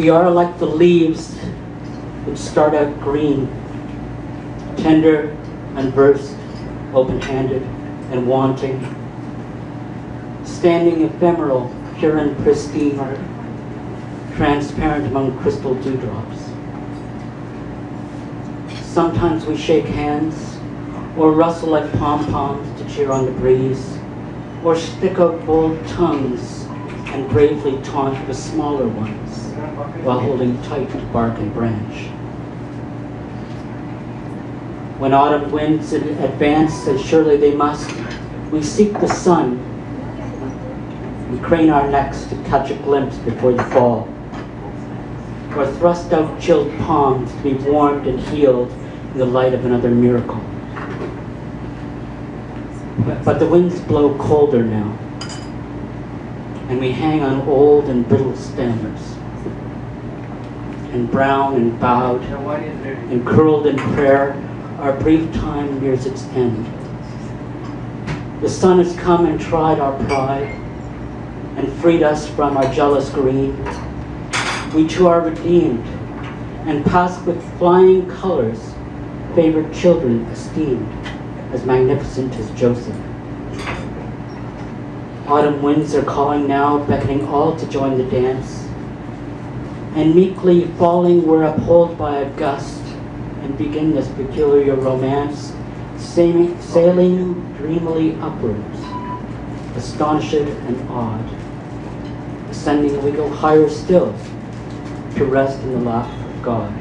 We are like the leaves which start out green, tender, unversed, open-handed, and wanting, standing ephemeral, pure and pristine, or transparent among crystal dewdrops. Sometimes we shake hands, or rustle like pom-poms to cheer on the breeze, or stick out bold tongues and bravely taunt the smaller ones while holding tight to bark and branch. When autumn winds advance, as surely they must, we seek the sun. We crane our necks to catch a glimpse before the fall, or thrust out chilled palms to be warmed and healed in the light of another miracle. But, but the winds blow colder now, and we hang on old and brittle stems, and brown and bowed and curled in prayer our brief time nears its end. The sun has come and tried our pride and freed us from our jealous greed. We too are redeemed and pass with flying colors, favored children esteemed as magnificent as Joseph. Autumn winds are calling now, beckoning all to join the dance. And meekly falling, we're upheld by a gust and begin this peculiar romance, sailing, dreamily upwards, astonished and awed. Ascending, we go higher still to rest in the lap of God.